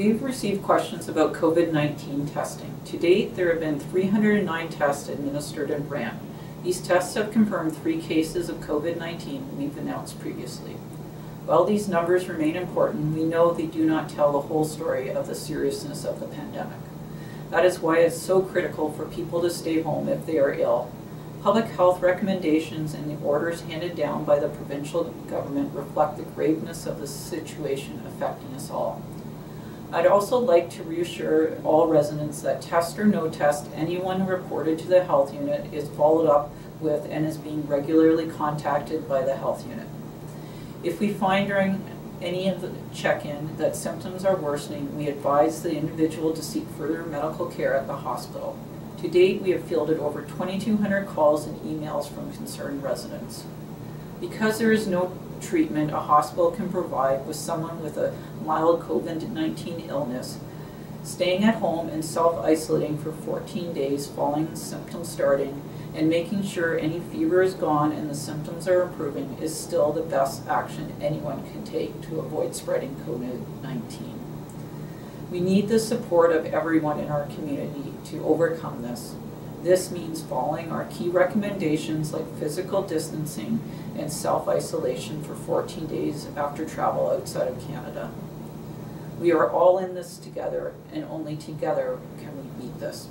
We've received questions about COVID-19 testing. To date, there have been 309 tests administered in Brant. These tests have confirmed three cases of COVID-19 we've announced previously. While these numbers remain important, we know they do not tell the whole story of the seriousness of the pandemic. That is why it's so critical for people to stay home if they are ill. Public health recommendations and the orders handed down by the provincial government reflect the graveness of the situation affecting us all. I'd also like to reassure all residents that test or no test, anyone reported to the health unit is followed up with and is being regularly contacted by the health unit. If we find during any of the check-in that symptoms are worsening, we advise the individual to seek further medical care at the hospital. To date, we have fielded over 2,200 calls and emails from concerned residents. Because there is no treatment a hospital can provide with someone with a mild COVID-19 illness, staying at home and self-isolating for 14 days following symptoms starting and making sure any fever is gone and the symptoms are improving is still the best action anyone can take to avoid spreading COVID-19. We need the support of everyone in our community to overcome this. This means following our key recommendations like physical distancing and self-isolation for 14 days after travel outside of Canada. We are all in this together and only together can we beat this.